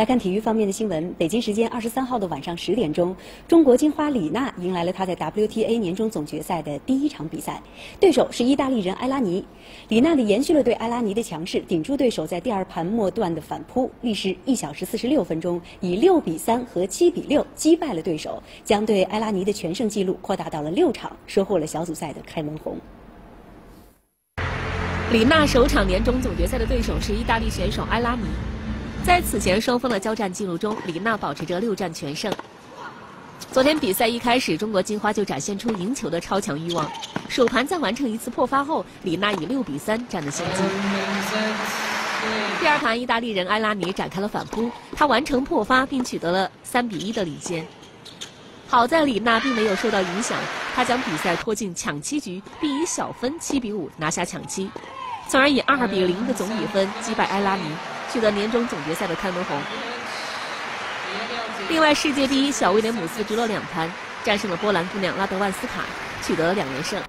来看体育方面的新闻。北京时间二十三号的晚上十点钟，中国金花李娜迎来了她在 WTA 年终总决赛的第一场比赛，对手是意大利人埃拉尼。李娜呢延续了对埃拉尼的强势，顶住对手在第二盘末段的反扑，历时一小时四十六分钟，以六比三和七比六击败了对手，将对埃拉尼的全胜纪录扩大到了六场，收获了小组赛的开门红。李娜首场年终总决赛的对手是意大利选手埃拉尼。在此前双方的交战记录中，李娜保持着六战全胜。昨天比赛一开始，中国金花就展现出赢球的超强欲望。首盘在完成一次破发后，李娜以六比三占了先机。第二盘，意大利人埃拉尼展开了反扑，他完成破发并取得了三比一的领先。好在李娜并没有受到影响，她将比赛拖进抢七局，并以小分七比五拿下抢七，从而以二比零的总比分击败埃拉尼。取得年终总决赛的开门红。另外，世界第一小威廉姆斯直落两盘战胜了波兰姑娘拉德万斯卡，取得了两连胜。